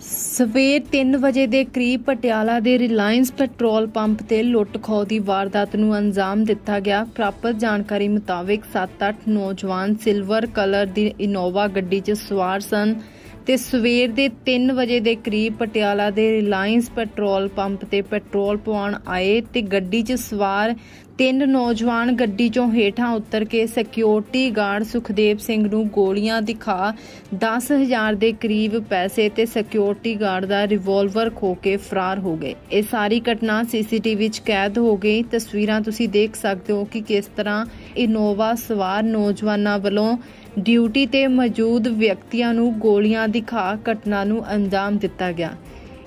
ਸਵੇਰ 3 ਵਜੇ ਦੇ ਕਰੀਬ ਪਟਿਆਲਾ ਦੇ ਰਿਲਾਇੰਸ ਪੈਟਰੋਲ ਪੰਪ ਤੇ ਲੁੱਟ ਖੋਹ ਦੀ ਵਾਰਦਾਤ ਨੂੰ ਅੰਜਾਮ ਦਿੱਤਾ ਗਿਆ। ਪ੍ਰਾਪਤ ਜਾਣਕਾਰੀ ਮੁਤਾਬਕ 7-8 ਨੌਜਵਾਨ ਸਿਲਵਰ ਕਲਰ ਦੀ ਇਨੋਵਾ ਗੱਡੀ 'ਚ ਸਵਾਰ ਸਨ। ਤੇ ਸਵੇਰ ਦੇ 3 ਵਜੇ ਦੇ ਕਰੀਬ ਪਟਿਆਲਾ ਦੇ ਰਿਲਾਇੰਸ ਪੈਟਰੋਲ ਪੰਪ ਤੇ ਪੈਟਰੋਲ ਪਵਾਉਣ ਆਏ ਤੇ ਗੱਡੀ 'ਚ ਸਵਾਰ ਤਿੰਨ ਨੌਜਵਾਨ ਗੱਡੀ 'ਚੋਂ ਹੇਠਾਂ ਉਤਰ ਕੇ ਸਿਕਿਉਰਿਟੀ ਗਾਰਡ ਸੁਖਦੇਵ ਸਿੰਘ ਨੂੰ ਗੋਲੀਆਂ ਦਿਖਾ 10000 ਦੇ ਕਰੀਬ ਪੈਸੇ ਤੇ ਸਿਕਿਉਰਿਟੀ ਗਾਰਡ ਦਾ ਰਿਵਾਲਵਰ ਖੋ ਕੇ ਫਰਾਰ ਹੋ ਗਏ। ਇਹ ਸਾਰੀ ਘਟਨਾ ਸੀਸੀਟੀਵੀ ਵਿੱਚ ਕੈਦ ਹੋ ਗਈ। ਤਸਵੀਰਾਂ ਤੁਸੀਂ ਦੇਖ ਸਕਦੇ ਹੋ ਕਿ ਕਿਸ ਤਰ੍ਹਾਂ ਇਨੋਵਾ ਸਵਾਰ ਨੌਜਵਾਨਾਂ ਵੱਲੋਂ ਡਿਊਟੀ ਤੇ ਮੌਜੂਦ ਵਿਅਕਤੀਆਂ ਨੂੰ ਗੋਲੀਆਂ ਦਿਖਾ ਘਟਨਾ ਨੂੰ ਅੰਜਾਮ ਦਿੱਤਾ ਗਿਆ।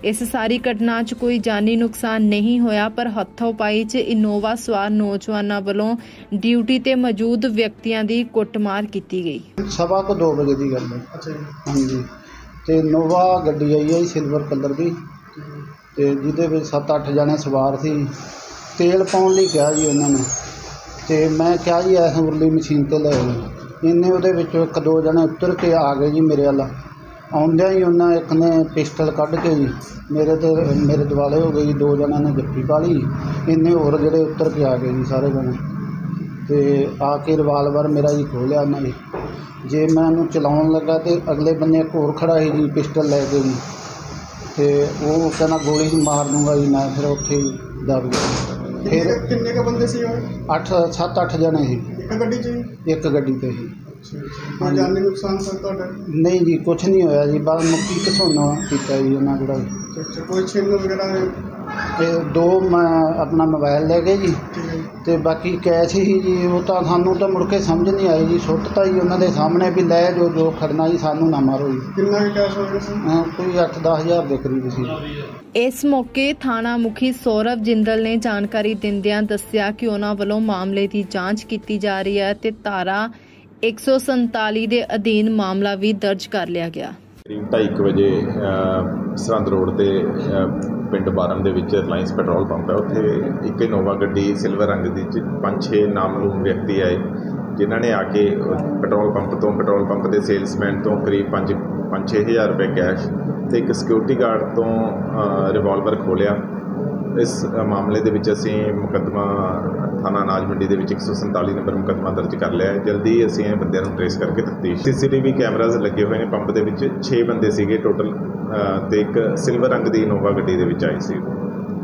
ਇਸ ਸਾਰੀ ਘਟਨਾ 'ਚ ਕੋਈ ਜਾਨੀ ਨੁਕਸਾਨ ਨਹੀਂ ਹੋਇਆ ਪਰ ਹੱਥੋਂ ਪਾਈ 'ਚ ਇਨੋਵਾ ਸਵਾਰ ਨੌਜਵਾਨਾਂ ਵੱਲੋਂ ਡਿਊਟੀ ਤੇ ਮੌਜੂਦ ਵਿਅਕਤੀਆਂ ਦੀ ਕੁੱਟਮਾਰ ਕੀਤੀ ਗਈ। ਸਵਾ ਕੁ 2 ਵਜੇ ਦੀ ਗੱਲ ਹੈ। ਅੱਛਾ ਜੀ। ਹਾਂਜੀ ਤੇ ਨੋਵਾ ਗੱਡੀ ਆਈ ਹੈ ਜੀ ਸਿਲਵਰ ਕਲਰ ਦੀ। ਤੇ ਜਿਹਦੇ ਵਿੱਚ 7-8 ਜਣੇ ਸਵਾਰ ਸੀ। ਤੇਲ ਪਾਉਣ ਲਈ ਕਿਹਾ ਜੀ ਉਹਨਾਂ ਨੇ। ਤੇ ਮੈਂ ਕਿਹਾ ਜੀ ਐਸ ਉਰਲੀ ਮਸ਼ੀਨ ਤੇ ਲੈ ਆਓ। ਇੰਨੇ ਉਹਦੇ ਵਿੱਚੋਂ ਇੱਕ ਦੋ ਜਣੇ ਉੱਤਰ ਕੇ ਆ ਗਏ ਜੀ ਮੇਰੇ ਵੱਲ। ਆਉਂਦਿਆਂ ਹੀ ਉਹਨਾਂ ਇੱਕ ਨੇ ਪਿਸਟਲ ਕੱਢ ਕੇ ਜੀ ਮੇਰੇ ਤੇ ਮੇਰੇ ਦੁਆਲੇ ਹੋ ਗਏ ਜੀ ਦੋ ਜਣਿਆਂ ਨੇ ਜੱਫੀ ਪਾ ਲਈ। ਇੰਨੇ ਹੋਰ ਜਿਹੜੇ ਉੱਤਰ ਕੇ ਆ ਗਏ ਜੀ ਸਾਰੇ ਜਣੇ। ਤੇ ਆ ਕੇ ਰਿਵਾਲਵਰ ਮੇਰਾ ਜੀ ਖੋਹ ਲਿਆ ਉਹਨਾਂ ਨੇ। ਜੇ ਮੈਂ ਉਹਨੂੰ ਚਲਾਉਣ ਲੱਗਾ ਤੇ ਅਗਲੇ ਬੰਨੇ ਇੱਕ ਹੋਰ ਖੜਾ ਸੀ ਜੀ ਪਿਸਟਲ ਲੈ ਕੇ ਜੀ। ਤੇ ਉਹ ਕਹਿੰਦਾ ਗੋਲੀ ਮਾਰ ਦੂੰਗਾ ਜੀ ਮੈਂ ਫਿਰ ਉੱਥੇ ਹੀ ਦਬ ਗਿਆ। ਫਿਰ ਕਿੰਨੇ ਕਿੰਨੇ ਕ ਬੰਦੇ ਸੀ ਉਹ? 8 7 8 ਜਣੇ ਸੀ। ਇੱਕ ਗੱਡੀ 'ਚ ਜੀ? ਇੱਕ ਗੱਡੀ ਤੇ ਅੱਛਾ ਅੱਛਾ। ਕੋਈ ਜਾਨੀ ਨੁਕਸਾਨ ਸਰ ਤੁਹਾਡਾ? ਨਹੀਂ ਜੀ ਕੁਝ ਨਹੀਂ ਹੋਇਆ ਜੀ ਬਸ ਮੁੱਕੀ ਘਸੋਨਾ ਕੀਤਾ ਜੀ ਉਹਨਾਂ ਜਿਹੜਾ ਅੱਛਾ ਅੱਛਾ। ਕੋਈ ਛਿੰਨ ਵਗੈਰਾ? ਹੈ? ਤੇ ਦੋ ਮੈਂ ਆਪਣਾ ਮੋਬਾਈਲ ਲੈ ਗਏ ਜੀ। ਠੀਕ ਹੈ ਜੀ। ਤੇ ਬਾਕੀ ਕੈਸ਼ ਹੀ ਜੀ ਉਹ ਤਾਂ ਸਾਨੂੰ ਤਾਂ ਮੁੜ ਕੇ ਸਮਝ ਨਹੀਂ ਆਈ ਜੀ। ਸੁੱਟਤਾ ਜੀ ਉਹਨਾਂ ਦੇ ਸਾਹਮਣੇ ਵੀ ਲੈ ਜੋ ਜੋ ਖੜਨਾ ਜੀ ਸਾਨੂੰ ਨਾ ਮਾਰੋ ਜੀ। ਕਿੰਨਾ ਕੈਸ਼ ਹੋਏਗਾ ਸਰ ਅਹ ਕੋਈ 8-10 ਹਜ਼ਾਰ ਦੇ ਕਰੀਬ ਸੀ। ਇਸ ਮੌਕੇ ਥਾਣਾ ਮੁਖੀ ਸੌਰਵ ਜਿੰਦਲ ਨੇ ਜਾਣਕਾਰੀ ਦਿੰਦਿਆਂ ਦੱਸਿਆ ਕਿ ਉਹਨਾਂ ਵੱਲੋਂ ਮਾਮਲੇ ਦੀ ਜਾਂਚ ਕੀਤੀ ਜਾ ਰਹੀ ਹੈ ਤੇ ਧਾਰਾ 147 ਦੇ ਅਧੀਨ ਮਾਮਲਾ ਵੀ ਦਰਜ ਕਰ ਲਿਆ ਗਿਆ। ਕਰੀਬ 2:30 ਵਜੇ ਸਰਹੰਦ ਰੋਡ ਤੇ ਪਿੰਡ ਬਾਰਮ ਦੇ ਵਿੱਚ ਰਿਲਾਇੰਸ ਪੈਟਰੋਲ ਪੰਪ ਹੈ। ਉੱਥੇ ਇੱਕ ਇਨੋਵਾ ਗੱਡੀ ਸਿਲਵਰ ਰੰਗ ਦੀ ਚ ਪੰਜ ਛੇ ਨਾਮਲੂਮ ਵਿਅਕਤੀ ਆਏ, ਜਿਨ੍ਹਾਂ ਨੇ ਆ ਕੇ ਪੈਟਰੋਲ ਪੰਪ ਤੋਂ ਪੈਟਰੋਲ ਪੰਪ ਦੇ ਸੇਲਸਮੈਨ ਤੋਂ ਕਰੀਬ 5 5-6000 ਰੁਪਏ ਕੈਸ਼ ਅਤੇ ਇੱਕ ਸਿਕਿਉਰਿਟੀ ਗਾਰਡ ਤੋਂ ਰਿਵਾਲਵਰ ਖੋਲ੍ਹਿਆ ਇਸ ਮਾਮਲੇ ਦੇ ਵਿੱਚ ਅਸੀਂ ਮੁਕੱਦਮਾ ਥਾਣਾ ਅਨਾਜ ਮੰਡੀ ਦੇ ਵਿੱਚ 147 ਨੰਬਰ ਮੁਕੱਦਮਾ ਦਰਜ ਕਰ ਲਿਆ ਹੈ। ਜਲਦੀ ਅਸੀਂ ਇਹ ਬੰਦਿਆਂ ਨੂੰ ਟ੍ਰੇਸ ਕਰਕੇ ਤਫਤੀਸ਼ ਸੀਸੀਟੀਵੀ ਕੈਮਰਾਜ਼ ਲੱਗੇ ਹੋਏ ਨੇ ਪੰਪ ਦੇ ਵਿੱਚ। 6 ਬੰਦੇ ਸੀਗੇ ਟੋਟਲ ਤੇ ਇੱਕ ਸਿਲਵਰ ਰੰਗ ਦੀ ਇਨੋਵਾ ਗੱਡੀ ਦੇ ਵਿੱਚ ਆਈ ਸੀ।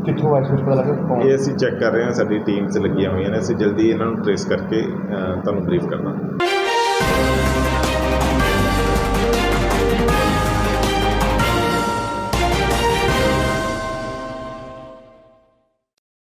ਕਿੱਥੋਂ ਆਇਆ ਸੀ? ਕੁਛ ਪਤਾ ਲੱਗਾ ਕੌਣ ਇਹ ਅਸੀਂ ਚੈੱਕ ਕਰ ਰਹੇ ਹਾਂ ਸਾਡੀ ਟੀਮਸ ਲੱਗੀਆਂ ਹੋਈਆਂ ਨੇ। ਅਸੀਂ ਜਲਦੀ ਇਹਨਾਂ ਨੂੰ ਟ੍ਰੇਸ ਕਰਕੇ ਤੁਹਾਨੂੰ ਬਰੀਫ ਕਰਨਾ।